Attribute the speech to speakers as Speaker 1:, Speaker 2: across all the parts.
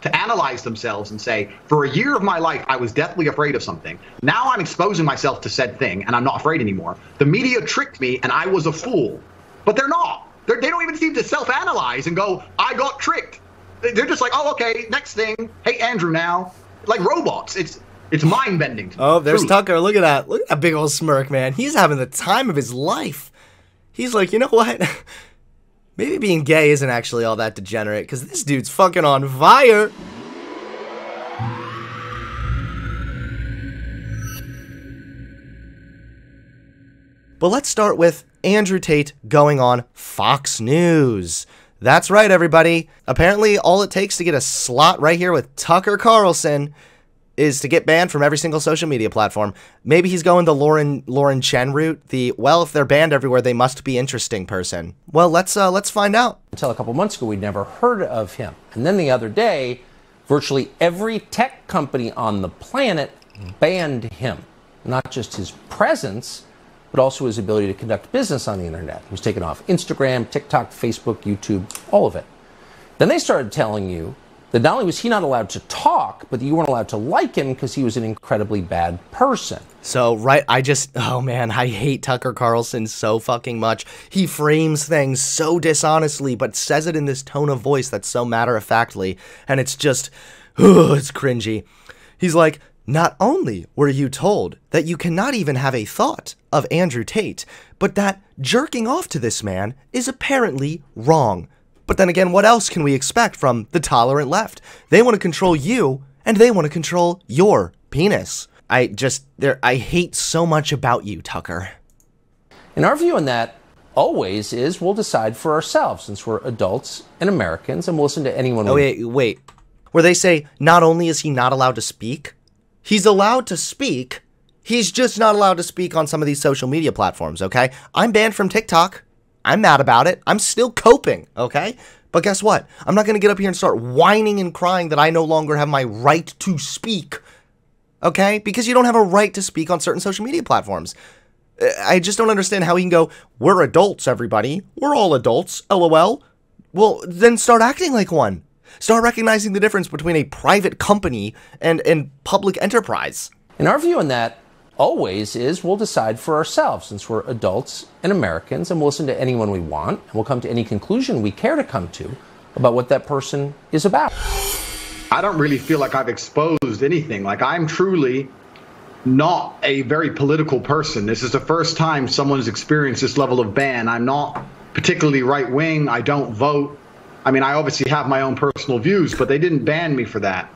Speaker 1: to analyze themselves and say, for a year of my life, I was deathly afraid of something. Now I'm exposing myself to said thing, and I'm not afraid anymore. The media tricked me, and I was a fool. But they're not. They're, they do not even seem to self-analyze and go, I got tricked. They're just like, oh, okay, next thing. Hey, Andrew, now, like robots. It's it's mind bending.
Speaker 2: Oh, there's truly. Tucker. Look at that. Look at that big old smirk, man. He's having the time of his life. He's like, you know what? Maybe being gay isn't actually all that degenerate, because this dude's fucking on fire. But let's start with Andrew Tate going on Fox News. That's right, everybody. Apparently, all it takes to get a slot right here with Tucker Carlson is to get banned from every single social media platform. Maybe he's going the Lauren Lauren Chen route. The well, if they're banned everywhere, they must be interesting person. Well, let's uh, let's find out.
Speaker 3: Until a couple months ago, we'd never heard of him, and then the other day, virtually every tech company on the planet banned him. Not just his presence, but also his ability to conduct business on the internet. He was taken off Instagram, TikTok, Facebook, YouTube, all of it. Then they started telling you that not only was he not allowed to talk, but you weren't allowed to like him because he was an incredibly bad person.
Speaker 2: So, right, I just, oh man, I hate Tucker Carlson so fucking much. He frames things so dishonestly, but says it in this tone of voice that's so matter of factly, and it's just, oh, it's cringy. He's like, not only were you told that you cannot even have a thought of Andrew Tate, but that jerking off to this man is apparently wrong. But then again, what else can we expect from the tolerant left? They want to control you, and they want to control your penis. I just, there, I hate so much about you, Tucker.
Speaker 3: And our view on that always is we'll decide for ourselves since we're adults and Americans and we'll listen to anyone.
Speaker 2: Oh, wait, wait. Where they say not only is he not allowed to speak, he's allowed to speak. He's just not allowed to speak on some of these social media platforms, okay? I'm banned from TikTok. I'm mad about it. I'm still coping, okay? But guess what? I'm not going to get up here and start whining and crying that I no longer have my right to speak, okay? Because you don't have a right to speak on certain social media platforms. I just don't understand how he can go, we're adults, everybody. We're all adults, lol. Well, then start acting like one. Start recognizing the difference between a private company and, and public enterprise.
Speaker 3: In our view on that, always is we'll decide for ourselves since we're adults and Americans and we'll listen to anyone we want and we'll come to any conclusion we care to come to about what that person is about.
Speaker 1: I don't really feel like I've exposed anything. Like I'm truly not a very political person. This is the first time someone's experienced this level of ban. I'm not particularly right wing. I don't vote. I mean, I obviously have my own personal views, but they didn't ban me for that.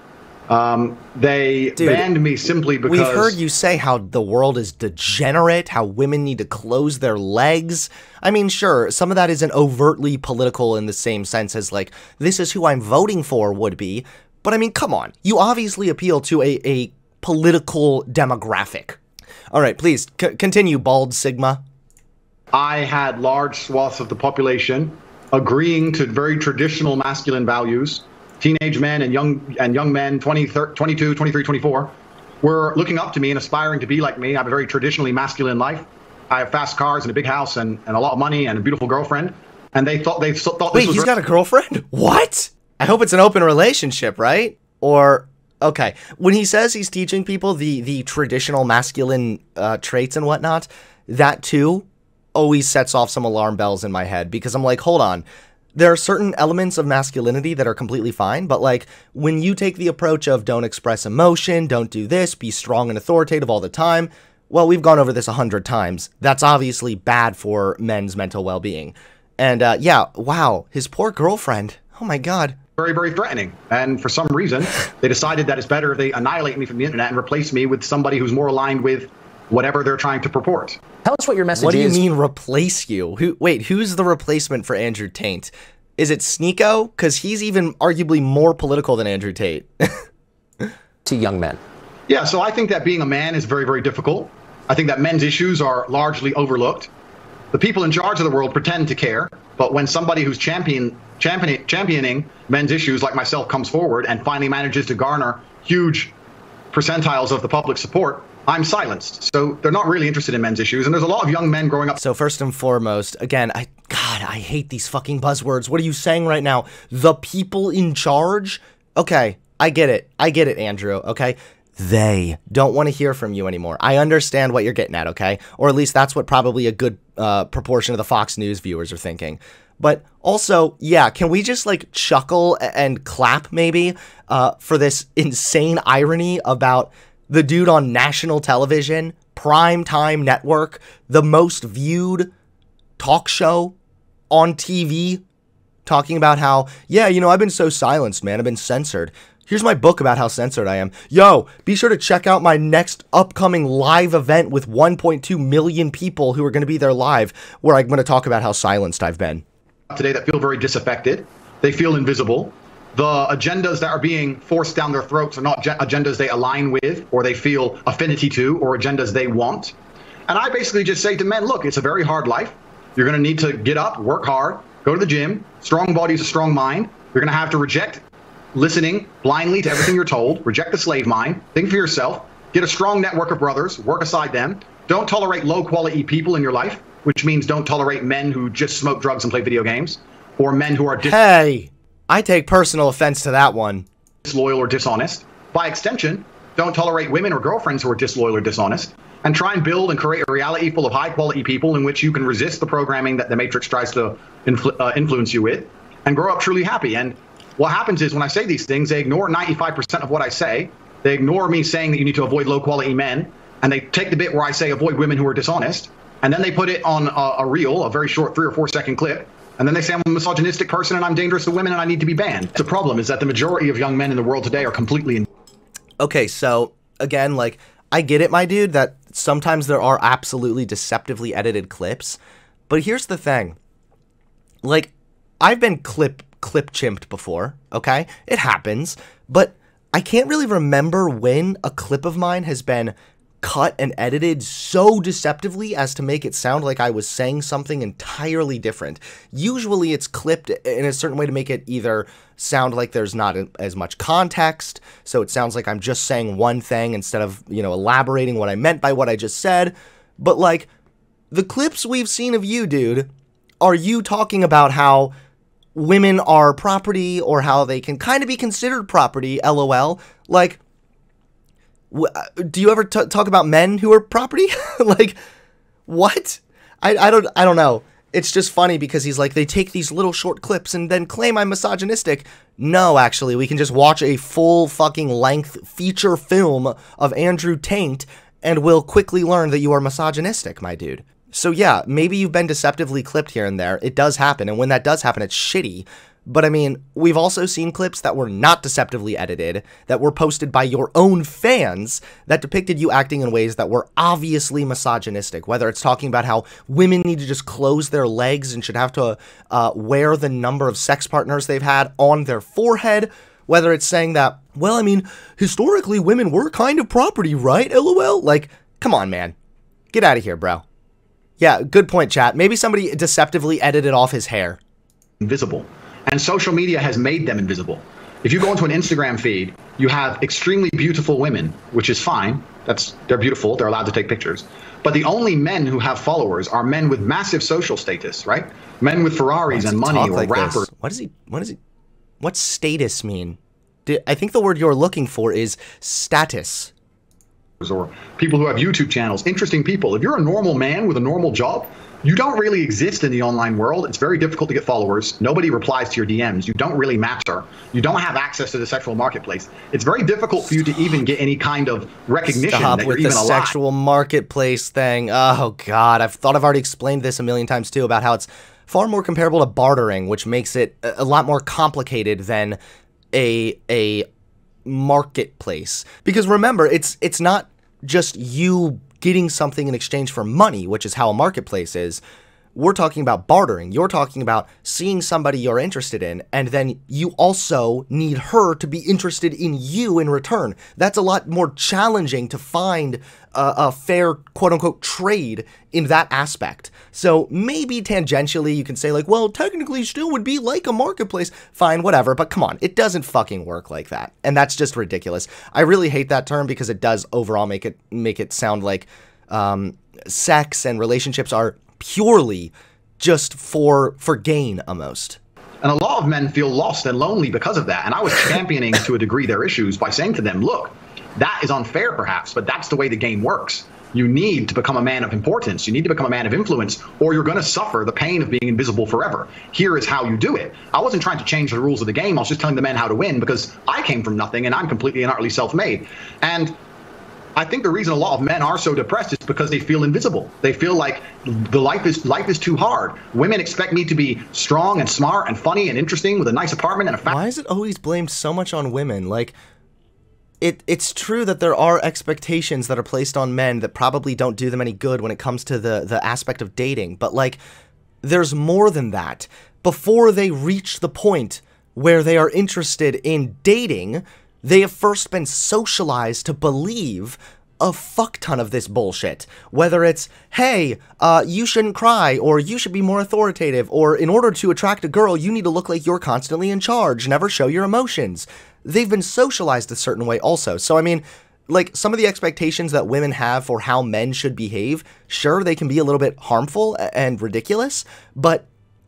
Speaker 1: Um, they Dude, banned me simply because
Speaker 2: we've heard you say how the world is degenerate, how women need to close their legs. I mean, sure, some of that isn't overtly political in the same sense as like this is who I'm voting for would be, but I mean, come on, you obviously appeal to a, a political demographic. All right, please continue, bald Sigma.
Speaker 1: I had large swaths of the population agreeing to very traditional masculine values teenage men and young and young men 20 30, 22 23 24 were looking up to me and aspiring to be like me. I have a very traditionally masculine life. I have fast cars and a big house and, and a lot of money and a beautiful girlfriend. And they thought they thought
Speaker 2: wait he's got a girlfriend? What? I hope it's an open relationship right? Or okay. When he says he's teaching people the the traditional masculine uh, traits and whatnot that too always sets off some alarm bells in my head because i'm like hold on there are certain elements of masculinity that are completely fine, but like when you take the approach of don't express emotion, don't do this, be strong and authoritative all the time, well, we've gone over this a hundred times. That's obviously bad for men's mental well being. And uh, yeah, wow, his poor girlfriend. Oh my God.
Speaker 1: Very, very threatening. And for some reason, they decided that it's better if they annihilate me from the internet and replace me with somebody who's more aligned with whatever they're trying to purport.
Speaker 3: Tell us what your message
Speaker 2: what
Speaker 3: is.
Speaker 2: What do you mean replace you? Who? Wait, who's the replacement for Andrew Tate? Is it Sneako? Because he's even arguably more political than Andrew Tate.
Speaker 3: to young men.
Speaker 1: Yeah, so I think that being a man is very, very difficult. I think that men's issues are largely overlooked. The people in charge of the world pretend to care, but when somebody who's champion, championing, championing men's issues like myself comes forward and finally manages to garner huge percentiles of the public support, I'm silenced. So they're not really interested in men's issues. And there's a lot of young men growing up.
Speaker 2: So, first and foremost, again, I, God, I hate these fucking buzzwords. What are you saying right now? The people in charge? Okay, I get it. I get it, Andrew. Okay. They don't want to hear from you anymore. I understand what you're getting at, okay? Or at least that's what probably a good uh, proportion of the Fox News viewers are thinking. But also, yeah, can we just like chuckle and clap maybe uh, for this insane irony about the dude on national television, prime time network, the most viewed talk show on TV, talking about how, yeah, you know, I've been so silenced, man. I've been censored. Here's my book about how censored I am. Yo, be sure to check out my next upcoming live event with 1.2 million people who are going to be there live, where I'm going to talk about how silenced I've been.
Speaker 1: Today, that feel very disaffected. They feel invisible. The agendas that are being forced down their throats are not agendas they align with, or they feel affinity to, or agendas they want. And I basically just say to men, look, it's a very hard life. You're going to need to get up, work hard, go to the gym. Strong body is a strong mind. You're going to have to reject listening blindly to everything you're told, reject the slave mind, think for yourself, get a strong network of brothers, work aside them. Don't tolerate low quality people in your life, which means don't tolerate men who just smoke drugs and play video games, or men who are dis-
Speaker 2: Hey, I take personal offense to that one.
Speaker 1: Disloyal or dishonest. By extension, don't tolerate women or girlfriends who are disloyal or dishonest. And try and build and create a reality full of high quality people in which you can resist the programming that the Matrix tries to uh, influence you with and grow up truly happy. And what happens is when I say these things, they ignore 95% of what I say. They ignore me saying that you need to avoid low quality men. And they take the bit where I say avoid women who are dishonest. And then they put it on a, a reel, a very short three or four second clip. And then they say I'm a misogynistic person and I'm dangerous to women and I need to be banned. The problem is that the majority of young men in the world today are completely. In-
Speaker 2: okay, so again, like, I get it, my dude, that sometimes there are absolutely deceptively edited clips. But here's the thing like, I've been clip clip chimped before, okay? It happens, but I can't really remember when a clip of mine has been cut and edited so deceptively as to make it sound like I was saying something entirely different. Usually it's clipped in a certain way to make it either sound like there's not as much context, so it sounds like I'm just saying one thing instead of, you know, elaborating what I meant by what I just said. But like the clips we've seen of you, dude, are you talking about how women are property or how they can kind of be considered property, lol. Like, Uh, do you ever t- talk about men who are property? like, what? I, I don't I don't know. It's just funny because he's like they take these little short clips and then claim I'm misogynistic. No, actually, we can just watch a full fucking length feature film of Andrew Taint and we'll quickly learn that you are misogynistic, my dude. So yeah, maybe you've been deceptively clipped here and there. It does happen, and when that does happen, it's shitty. But I mean, we've also seen clips that were not deceptively edited, that were posted by your own fans, that depicted you acting in ways that were obviously misogynistic. Whether it's talking about how women need to just close their legs and should have to uh, wear the number of sex partners they've had on their forehead, whether it's saying that, well, I mean, historically women were kind of property, right? LOL. Like, come on, man. Get out of here, bro. Yeah, good point, chat. Maybe somebody deceptively edited off his hair.
Speaker 1: Invisible. And social media has made them invisible. If you go into an Instagram feed, you have extremely beautiful women, which is fine. That's they're beautiful, they're allowed to take pictures. But the only men who have followers are men with massive social status, right? Men with Ferraris and money or like rappers.
Speaker 2: This? What does he what does he what status mean? I think the word you're looking for is status
Speaker 1: or people who have YouTube channels, interesting people. If you're a normal man with a normal job, you don't really exist in the online world. It's very difficult to get followers. Nobody replies to your DMs. You don't really matter. You don't have access to the sexual marketplace. It's very difficult for you to even get any kind of recognition
Speaker 2: Stop
Speaker 1: that
Speaker 2: with
Speaker 1: you're
Speaker 2: the
Speaker 1: even
Speaker 2: sexual marketplace thing. Oh God, I've thought I've already explained this a million times too about how it's far more comparable to bartering, which makes it a lot more complicated than a a marketplace. Because remember, it's it's not just you getting something in exchange for money, which is how a marketplace is. We're talking about bartering. You're talking about seeing somebody you're interested in, and then you also need her to be interested in you in return. That's a lot more challenging to find a, a fair quote unquote trade in that aspect. So maybe tangentially you can say, like, well, technically still would be like a marketplace. Fine, whatever. But come on, it doesn't fucking work like that. And that's just ridiculous. I really hate that term because it does overall make it make it sound like um, sex and relationships are purely just for for gain almost.
Speaker 1: And a lot of men feel lost and lonely because of that. And I was championing to a degree their issues by saying to them, look, that is unfair perhaps, but that's the way the game works. You need to become a man of importance. You need to become a man of influence, or you're going to suffer the pain of being invisible forever. Here is how you do it. I wasn't trying to change the rules of the game. I was just telling the men how to win because I came from nothing and I'm completely and utterly self made. And I think the reason a lot of men are so depressed is because they feel invisible. They feel like the life is life is too hard. Women expect me to be strong and smart and funny and interesting with a nice apartment and a.
Speaker 2: Fa- Why is it always blamed so much on women? Like, it it's true that there are expectations that are placed on men that probably don't do them any good when it comes to the the aspect of dating, but like there's more than that. Before they reach the point where they are interested in dating, they have first been socialized to believe a fuck ton of this bullshit. Whether it's, hey, uh, you shouldn't cry, or you should be more authoritative, or in order to attract a girl, you need to look like you're constantly in charge, never show your emotions they've been socialized a certain way also. So, I mean, like some of the expectations that women have for how men should behave, sure, they can be a little bit harmful and ridiculous, but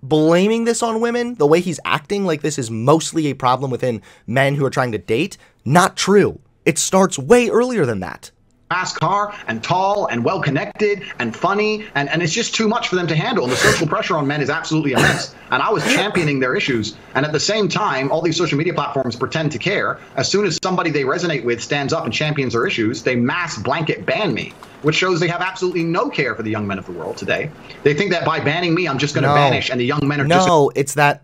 Speaker 2: blaming this on women, the way he's acting like this is mostly a problem within men who are trying to date, not true. It starts way earlier than that
Speaker 1: fast car and tall and well connected and funny and, and it's just too much for them to handle. And the social pressure on men is absolutely immense and i was championing their issues. And at the same time all these social media platforms pretend to care. As soon as somebody they resonate with stands up and champions their issues they mass blanket ban me which shows they have absolutely no care for the young men of the world today. They think that by banning me i'm just going to no. vanish and the young men are
Speaker 2: no
Speaker 1: just
Speaker 2: no it's that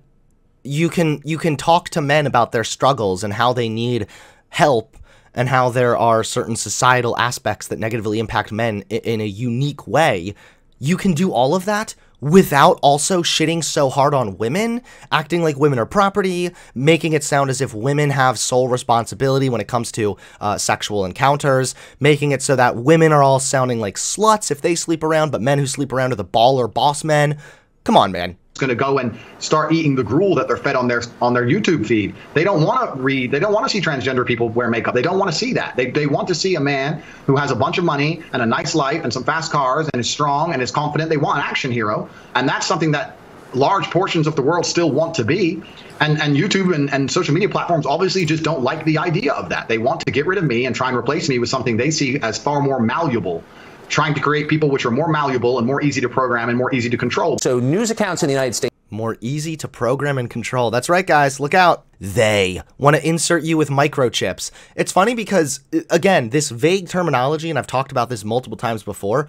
Speaker 2: you can you can talk to men about their struggles and how they need help and how there are certain societal aspects that negatively impact men in a unique way, you can do all of that without also shitting so hard on women, acting like women are property, making it sound as if women have sole responsibility when it comes to uh, sexual encounters, making it so that women are all sounding like sluts if they sleep around, but men who sleep around are the baller boss men. Come on, man
Speaker 1: going to go and start eating the gruel that they're fed on their on their YouTube feed. They don't want to read. They don't want to see transgender people wear makeup. They don't want to see that. They, they want to see a man who has a bunch of money and a nice life and some fast cars and is strong and is confident. They want an action hero, and that's something that large portions of the world still want to be. And, and YouTube and, and social media platforms obviously just don't like the idea of that. They want to get rid of me and try and replace me with something they see as far more malleable trying to create people which are more malleable and more easy to program and more easy to control.
Speaker 3: So news accounts in the United States
Speaker 2: more easy to program and control. That's right, guys. Look out. They want to insert you with microchips. It's funny because, uh, again, this vague terminology, and I've talked about this multiple times before,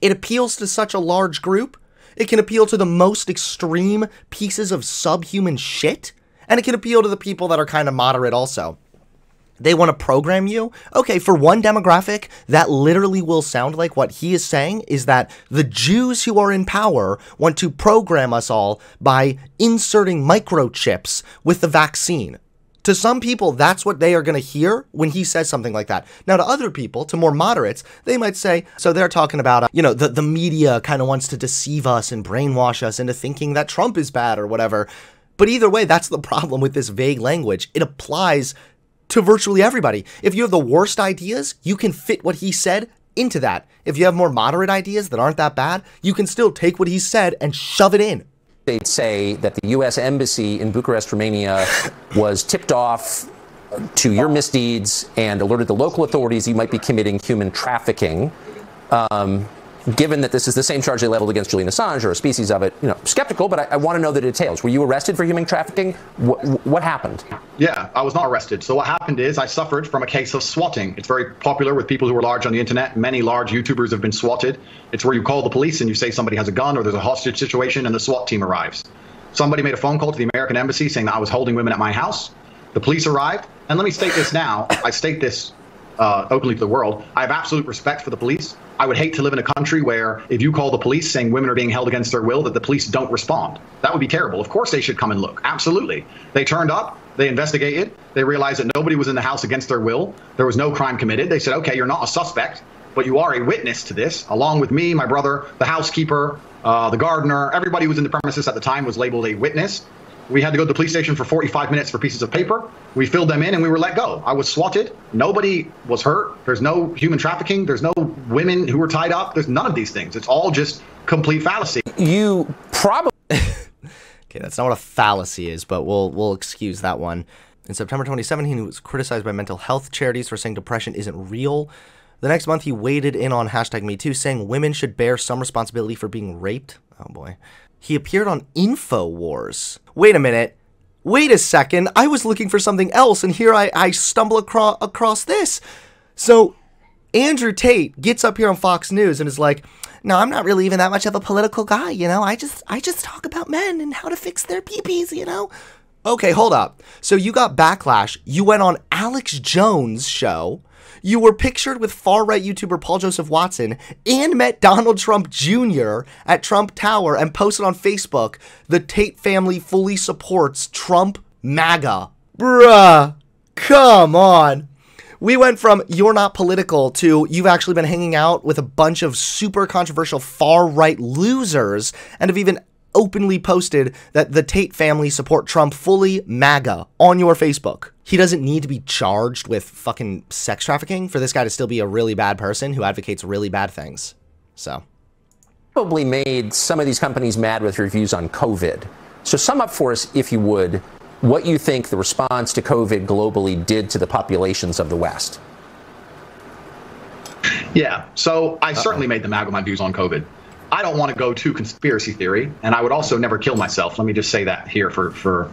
Speaker 2: it appeals to such a large group. It can appeal to the most extreme pieces of subhuman shit, and it can appeal to the people that are kind of moderate also they want to program you. Okay, for one demographic, that literally will sound like what he is saying is that the Jews who are in power want to program us all by inserting microchips with the vaccine. To some people, that's what they are going to hear when he says something like that. Now, to other people, to more moderates, they might say, so they're talking about, uh, you know, the, the media kind of wants to deceive us and brainwash us into thinking that Trump is bad or whatever. But either way, that's the problem with this vague language. It applies to virtually everybody. If you have the worst ideas, you can fit what he said into that. If you have more moderate ideas that aren't that bad, you can still take what he said and shove it in.
Speaker 3: They'd say that the U.S. Embassy in Bucharest, Romania was tipped off to your misdeeds and alerted the local authorities you might be committing human trafficking. Um, given that this is the same charge they leveled against Julian Assange or a species of it, you know, skeptical, but I, I want to know the details. Were you arrested for human trafficking? What, what happened?
Speaker 1: Yeah, I was not arrested. So what happened is I suffered from a case of swatting. It's very popular with people who are large on the internet. Many large YouTubers have been swatted. It's where you call the police and you say somebody has a gun or there's a hostage situation and the SWAT team arrives. Somebody made a phone call to the American embassy saying that I was holding women at my house. The police arrived. And let me state this now. I state this uh, openly to the world. I have absolute respect for the police. I would hate to live in a country where if you call the police saying women are being held against their will, that the police don't respond. That would be terrible. Of course, they should come and look. Absolutely. They turned up. They investigated. They realized that nobody was in the house against their will. There was no crime committed. They said, okay, you're not a suspect, but you are a witness to this, along with me, my brother, the housekeeper, uh, the gardener. Everybody who was in the premises at the time was labeled a witness. We had to go to the police station for 45 minutes for pieces of paper. We filled them in and we were let go. I was swatted. Nobody was hurt. There's no human trafficking. There's no women who were tied up. There's none of these things. It's all just complete fallacy.
Speaker 3: You probably.
Speaker 2: Okay, that's not what a fallacy is, but we'll we'll excuse that one. In September 2017, he was criticized by mental health charities for saying depression isn't real. The next month, he waded in on hashtag MeToo, saying women should bear some responsibility for being raped. Oh boy. He appeared on InfoWars. Wait a minute. Wait a second. I was looking for something else, and here I, I stumble across, across this. So, Andrew Tate gets up here on Fox News and is like, no, I'm not really even that much of a political guy, you know. I just I just talk about men and how to fix their peepees, you know. Okay, hold up. So you got backlash. You went on Alex Jones' show. You were pictured with far right YouTuber Paul Joseph Watson and met Donald Trump Jr. at Trump Tower and posted on Facebook the Tate family fully supports Trump MAGA. Bruh, come on we went from you're not political to you've actually been hanging out with a bunch of super controversial far right losers and have even openly posted that the Tate family support Trump fully MAGA on your Facebook. He doesn't need to be charged with fucking sex trafficking for this guy to still be a really bad person who advocates really bad things. So.
Speaker 3: Probably made some of these companies mad with reviews on COVID. So sum up for us, if you would, what you think the response to COVID globally did to the populations of the West.
Speaker 1: Yeah, so I Uh-oh. certainly made them out of my views on COVID. I don't want to go to conspiracy theory, and I would also never kill myself. Let me just say that here for for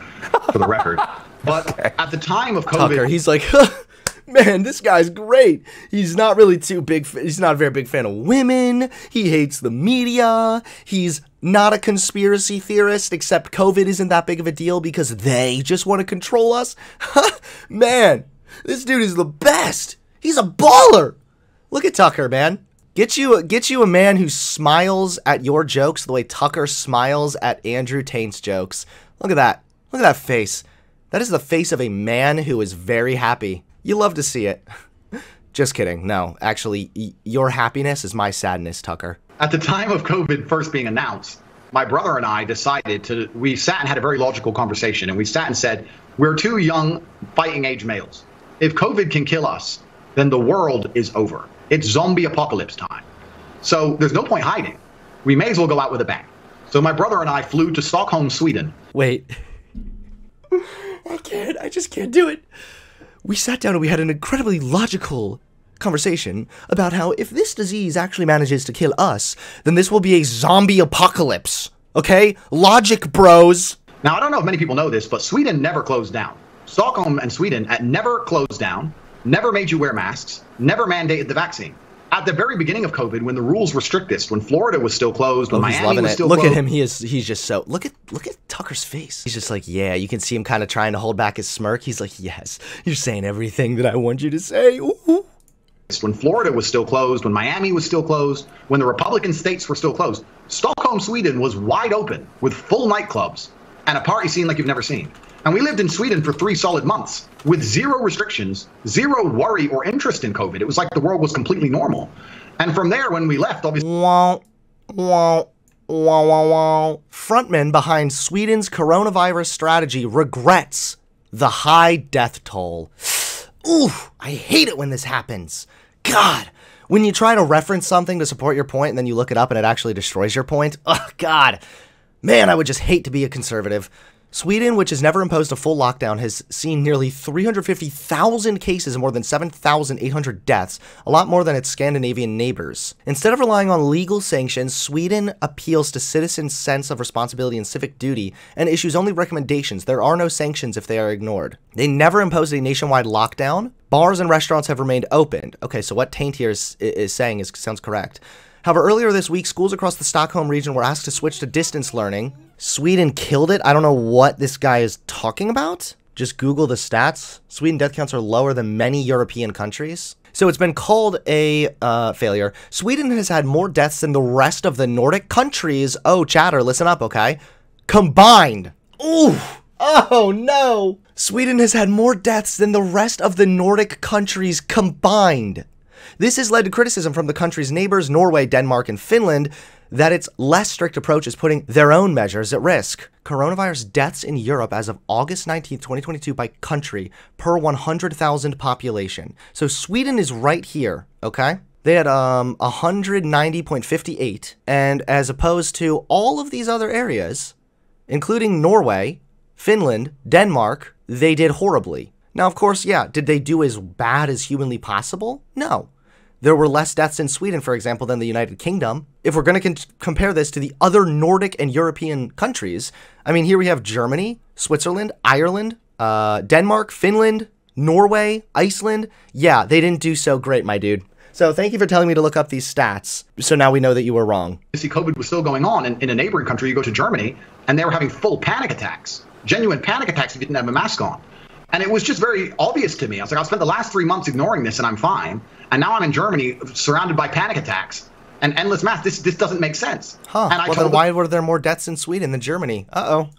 Speaker 1: for the record. But okay. at the time of COVID,
Speaker 2: Tucker, he's like, man, this guy's great. He's not really too big. He's not a very big fan of women. He hates the media. He's not a conspiracy theorist, except COVID isn't that big of a deal because they just want to control us. man, this dude is the best. He's a baller. Look at Tucker, man. Get you get you a man who smiles at your jokes the way Tucker smiles at Andrew Tate's jokes. Look at that. Look at that face. That is the face of a man who is very happy. You love to see it. Just kidding. No, actually, y- your happiness is my sadness, Tucker.
Speaker 1: At the time of COVID first being announced, my brother and I decided to, we sat and had a very logical conversation, and we sat and said, we're two young fighting age males. If COVID can kill us, then the world is over. It's zombie apocalypse time. So there's no point hiding. We may as well go out with a bang. So my brother and I flew to Stockholm, Sweden.
Speaker 2: Wait. I can't. I just can't do it we sat down and we had an incredibly logical conversation about how if this disease actually manages to kill us, then this will be a zombie apocalypse. Okay? Logic, bros.
Speaker 1: Now, I don't know if many people know this, but Sweden never closed down. Stockholm and Sweden never closed down, never made you wear masks, never mandated the vaccine at the very beginning of COVID, when the rules were strictest, when Florida was still closed, when oh, Miami was still
Speaker 2: look
Speaker 1: closed.
Speaker 2: at him. He is. He's just so. Look at look at Tucker's face. He's just like, yeah. You can see him kind of trying to hold back his smirk. He's like, yes, you're saying everything that I want you to say. Ooh.
Speaker 1: When Florida was still closed, when Miami was still closed, when the Republican states were still closed, Stockholm, Sweden was wide open with full nightclubs and a party scene like you've never seen. And we lived in Sweden for three solid months with zero restrictions, zero worry or interest in COVID. It was like the world was completely normal. And from there, when we left, obviously.
Speaker 2: Wah, wah, wah, wah, wah. Frontman behind Sweden's coronavirus strategy regrets the high death toll. Ooh, I hate it when this happens. God, when you try to reference something to support your point and then you look it up and it actually destroys your point. Oh, God. Man, I would just hate to be a conservative. Sweden, which has never imposed a full lockdown, has seen nearly 350,000 cases and more than 7,800 deaths, a lot more than its Scandinavian neighbors. Instead of relying on legal sanctions, Sweden appeals to citizens' sense of responsibility and civic duty and issues only recommendations. There are no sanctions if they are ignored. They never imposed a nationwide lockdown. Bars and restaurants have remained open. Okay, so what Taint here is, is saying is sounds correct. However, earlier this week, schools across the Stockholm region were asked to switch to distance learning. Sweden killed it. I don't know what this guy is talking about. Just Google the stats. Sweden death counts are lower than many European countries. So it's been called a uh, failure. Sweden has had more deaths than the rest of the Nordic countries. Oh, chatter, listen up, okay? Combined. Ooh. Oh no! Sweden has had more deaths than the rest of the Nordic countries combined. This has led to criticism from the country's neighbors, Norway, Denmark, and Finland, that its less strict approach is putting their own measures at risk. Coronavirus deaths in Europe as of August 19, 2022, by country per 100,000 population. So Sweden is right here, okay? They had um 190.58, and as opposed to all of these other areas, including Norway, Finland, Denmark, they did horribly. Now, of course, yeah, did they do as bad as humanly possible? No. There were less deaths in Sweden, for example, than the United Kingdom. If we're going to compare this to the other Nordic and European countries, I mean, here we have Germany, Switzerland, Ireland, uh, Denmark, Finland, Norway, Iceland. Yeah, they didn't do so great, my dude. So thank you for telling me to look up these stats. So now we know that you were wrong.
Speaker 1: See, COVID was still going on in, in a neighboring country. You go to Germany, and they were having full panic attacks, genuine panic attacks if you didn't have a mask on. And it was just very obvious to me. I was like, I spent the last three months ignoring this, and I'm fine. And now I'm in Germany, surrounded by panic attacks and endless masks. This this doesn't make sense.
Speaker 2: Huh?
Speaker 1: And I
Speaker 2: well,
Speaker 1: told
Speaker 2: then why were there more deaths in Sweden than Germany? Uh oh.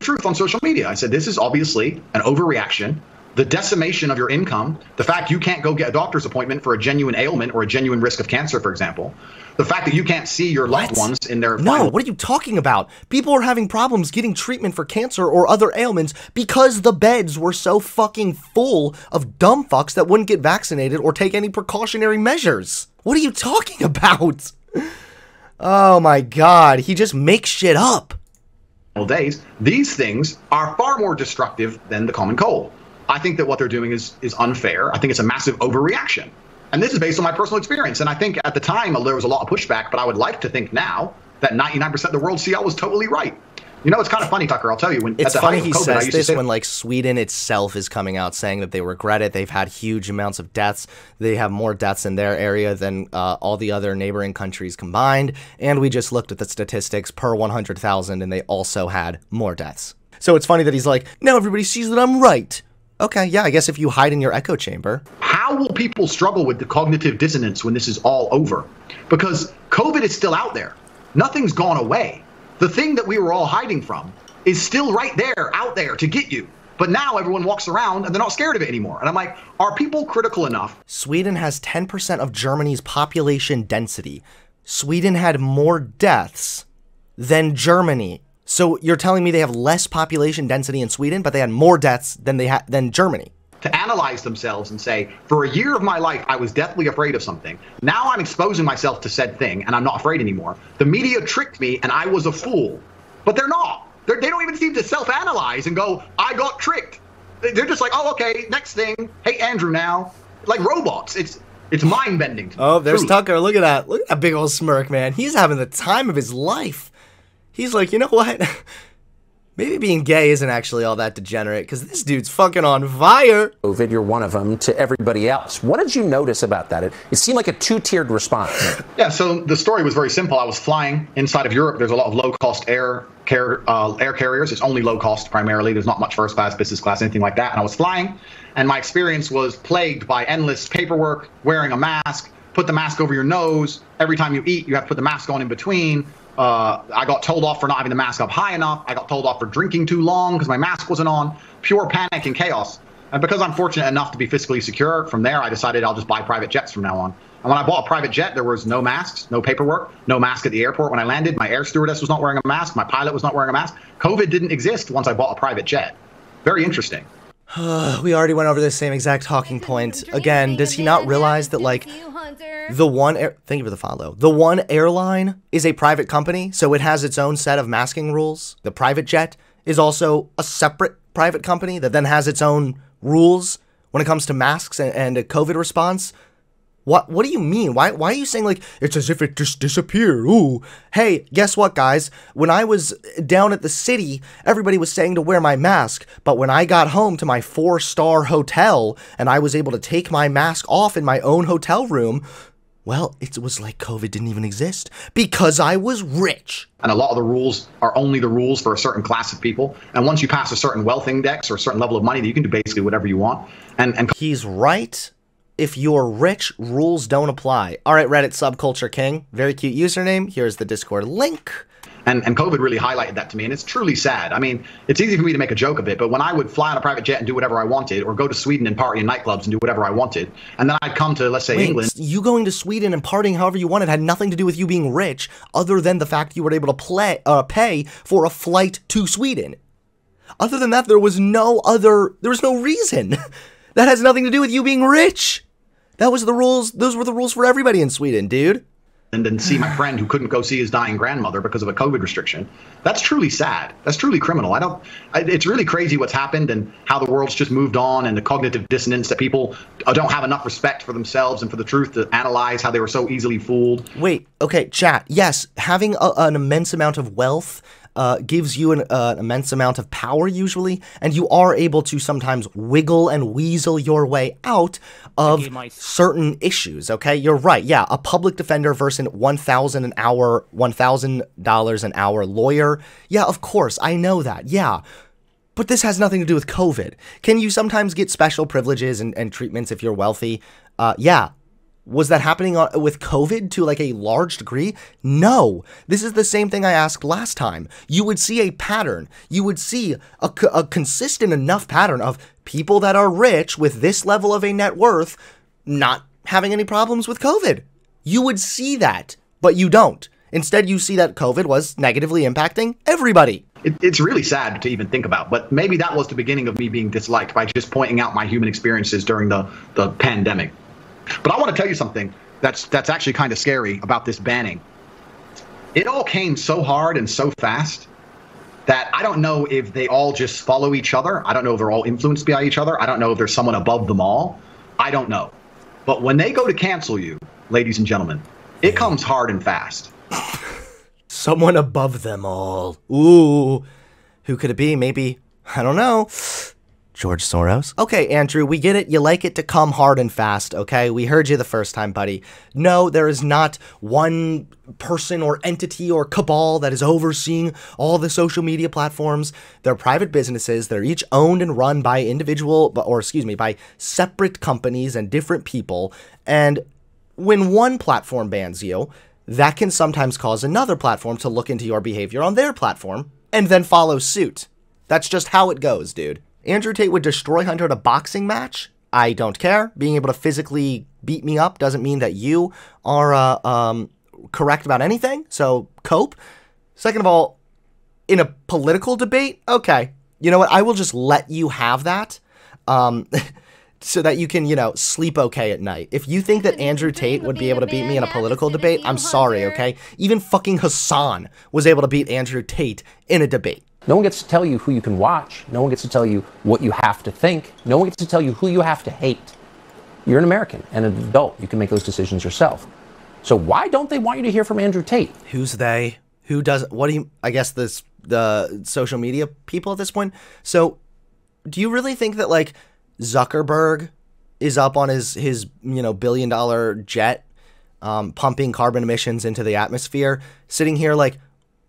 Speaker 1: truth on social media. I said, this is obviously an overreaction. The decimation of your income, the fact you can't go get a doctor's appointment for a genuine ailment or a genuine risk of cancer, for example, the fact that you can't see your loved
Speaker 2: What?
Speaker 1: ones in their
Speaker 2: No, what are you talking about? People are having problems getting treatment for cancer or other ailments because the beds were so fucking full of dumb fucks that wouldn't get vaccinated or take any precautionary measures. What are you talking about? Oh my god, he just makes shit up.
Speaker 1: days, these things are far more destructive than the common cold. I think that what they're doing is is unfair. I think it's a massive overreaction. And this is based on my personal experience. And I think at the time there was a lot of pushback, but I would like to think now that 99% of the world see I was totally right. You know, it's kind of funny, Tucker. I'll tell you. When
Speaker 2: It's funny he
Speaker 1: COVID,
Speaker 2: says this
Speaker 1: say,
Speaker 2: when like Sweden itself is coming out saying that they regret it. They've had huge amounts of deaths. They have more deaths in their area than uh, all the other neighboring countries combined. And we just looked at the statistics per 100,000 and they also had more deaths. So it's funny that he's like, now everybody sees that I'm right. Okay, yeah, I guess if you hide in your echo chamber.
Speaker 1: how will people struggle with the cognitive dissonance when this is all over? Because COVID is still out there. Nothing's gone away. The thing that we were all hiding from is still right there, out there to get you. But now everyone walks around and they're not scared of it anymore. And I'm like, are people critical enough
Speaker 2: Sweden has 10% of Germany's population density. Sweden had more deaths than Germany. So you're telling me they have less population density in Sweden, but they had more deaths than they had than Germany.
Speaker 1: to analyze themselves and say, for a year of my life, I was deathly afraid of something. Now I'm exposing myself to said thing and I'm not afraid anymore. The media tricked me and I was a fool. But they're not. They're, they don't even seem to self analyze and go, I got tricked. They- They're just like, oh, okay, next thing. Hey, Andrew, now. Like robots. It's it's mind bending.
Speaker 2: Oh, there's Tucker. Look at that. Look at that big old smirk, man. He's having the time of his life. He's like, you know what? Maybe being gay isn't actually all that degenerate because this dude's fucking on fire.
Speaker 3: COVID, you're one of them, to everybody else. What did you notice about that? It, it seemed like a two tiered response.
Speaker 1: Yeah, so the story was very simple. I was flying inside of Europe. There's a lot of low-cost air car- uh, air carriers. It's only low cost primarily. There's not much first class, business class, anything like that. And I was flying, and my experience was plagued by endless paperwork, wearing a mask, put the mask over your nose. Every time you eat, you have to put the mask on in between. Uh, I got told off for not having the mask up high enough. I got told off for drinking too long because my mask wasn't on. Pure panic and chaos. And because I'm fortunate enough to be fiscally secure, from there I decided I'll just buy private jets from now on. And when I bought a private jet, there was no masks, no paperwork, no mask at the airport. When I landed, my air stewardess was not wearing a mask, my pilot was not wearing a mask. COVID didn't exist once I bought a private jet. Very interesting.
Speaker 2: We already went over the same exact talking point. Again, does he not realize that, like, the one air- thank you for the follow. The one airline is a private company, so it has its own set of masking rules. The private jet is also a separate private company that then has its own rules when it comes to masks and, and a COVID response. What what do you mean? Why why are you saying like it's as if it just disappeared? Ooh. Hey, guess what guys? When I was down at the city, everybody was saying to wear my mask, but when I got home to my 4-star hotel and I was able to take my mask off in my own hotel room, well, it was like COVID didn't even exist because I was rich.
Speaker 1: And a lot of the rules are only the rules for a certain class of people. And once you pass a certain wealth index or a certain level of money, you can do basically whatever you want. And and
Speaker 2: He's right. If you're rich, rules don't apply. All right, Reddit subculture king, very cute username. Here's the Discord link.
Speaker 1: And, and COVID really highlighted that to me, and it's truly sad. I mean, it's easy for me to make a joke of it, but when I would fly on a private jet and do whatever I wanted, or go to Sweden and party in nightclubs and do whatever I wanted, and then I'd come to, let's say,
Speaker 2: Wait,
Speaker 1: England,
Speaker 2: you going to Sweden and partying however you wanted had nothing to do with you being rich, other than the fact you were able to play, uh, pay for a flight to Sweden. Other than that, there was no other, there was no reason. that has nothing to do with you being rich. That was the rules, those were the rules for everybody in Sweden, dude.
Speaker 1: and then see my friend who couldn't go see his dying grandmother because of a COVID restriction. That's truly sad. That's truly criminal. I don't. I, it's really crazy what's happened and how the world's just moved on, and the cognitive dissonance that people uh, don't have enough respect for themselves and for the truth to analyze how they were so easily fooled.
Speaker 2: Wait. Okay, chat. Yes, having a, an immense amount of wealth uh, gives you an uh, immense amount of power usually, and you are able to sometimes wiggle and weasel your way out of certain issues. Okay, you're right. Yeah, a public defender versus one thousand an hour, one thousand dollars an hour lawyer. Yeah, of course, I know that. Yeah. But this has nothing to do with COVID. Can you sometimes get special privileges and, and treatments if you're wealthy? Uh, yeah, was that happening with COVID to like a large degree? No. This is the same thing I asked last time. You would see a pattern. You would see a, a consistent enough pattern of people that are rich with this level of a net worth not having any problems with COVID. You would see that, but you don't. Instead, you see that COVID was negatively impacting everybody.
Speaker 1: It, it's really sad to even think about, but maybe that was the beginning of me being disliked by just pointing out my human experiences during the, the pandemic. But I want to tell you something that's that's actually kind of scary about this banning. It all came so hard and so fast that I don't know if they all just follow each other. I don't know if they're all influenced by each other. I don't know if there's someone above them all. I don't know. But when they go to cancel you, ladies and gentlemen, it comes hard and fast.
Speaker 2: Someone above them all. Ooh. Who could it be? Maybe, I don't know. George Soros. Okay, Andrew, we get it. You like it to come hard and fast, okay? We heard you the first time, buddy. No, there is not one person or entity or cabal that is overseeing all the social media platforms. They're private businesses. They're each owned and run by individual, or excuse me, by separate companies and different people. And when one platform bans you, that can sometimes cause another platform to look into your behavior on their platform and then follow suit. That's just how it goes, dude. Andrew Tate would destroy Hunter at a boxing match. I don't care. Being able to physically beat me up doesn't mean that you are uh, um, correct about anything. So cope. Second of all, in a political debate, okay, you know what? I will just let you have that. Um, so that you can, you know, sleep okay at night. If you think that Andrew Tate would be able to beat me in a political debate, I'm sorry, okay? Even fucking Hasan was able to beat Andrew Tate in a debate.
Speaker 3: No one gets to tell you who you can watch. No one gets to tell you what you have to think. No one gets to tell you who you have to hate. You're an American and an adult. You can make those decisions yourself. So why don't they want you to hear from Andrew Tate?
Speaker 2: Who's they? Who does what do you I guess this the social media people at this point. So do you really think that like Zuckerberg is up on his his, you know, billion dollar jet um, pumping carbon emissions into the atmosphere, sitting here like,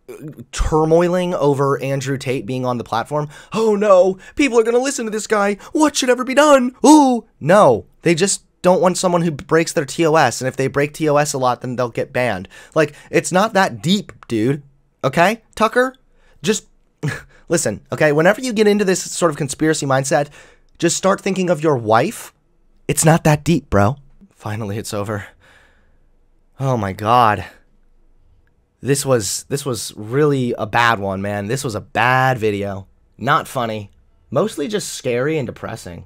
Speaker 2: turmoiling over Andrew Tate being on the platform. Oh no, people are going to listen to this guy. What should ever be done? Ooh, no. They just don't want someone who breaks their TOS. And if they break TOS a lot, then they'll get banned. Like, it's not that deep, dude. Okay? Tucker, just listen, okay? Whenever you get into this sort of conspiracy mindset, just start thinking of your wife. It's not that deep, bro. Finally, it's over. Oh my god this was this was really a bad one, man. This was a bad video. Not funny. Mostly just scary and depressing.